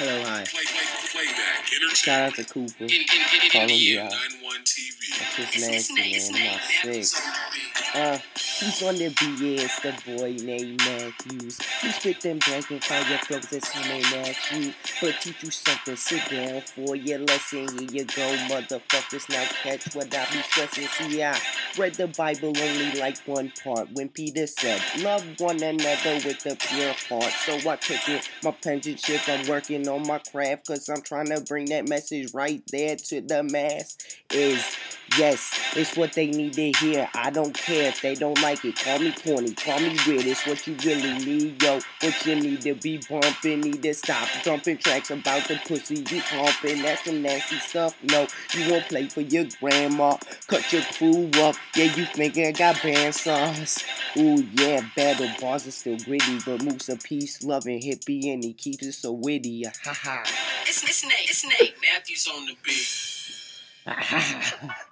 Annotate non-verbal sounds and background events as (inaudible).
Hello, hi. Play, play, playback, interchange. Shout out to Cooper. In, in, in, Follow me out. That's just It's- it's nasty, man. I'm not sick. Uh, he's on the BS, the boy named Matthews. He spit them breaking fire flows that's coming at you. But teach you something, sit down for your lesson. Here you go, motherfuckers. Now catch what I be stressing. See, I read the Bible only like one part. When Peter said, Love one another with a pure heart. So I took it, my penmanship. I'm working on my craft, cause I'm trying to bring that message right there to the mass. Is Yes, it's what they need to hear. I don't care if they don't like it. Call me corny, call me weird. It's what you really need, yo. What you need to be bumping, need to stop dumping tracks about the pussy you pumping. That's some nasty stuff. No, you won't play for your grandma. Cut your crew up. Yeah, you thinking I got band songs. Ooh, yeah, battle bars are still gritty, but Mook's a peace loving hippie and he keeps it so witty. Ha ha. It's, it's Nate. It's Nate. Matthews on the beat. Ha (laughs) ha.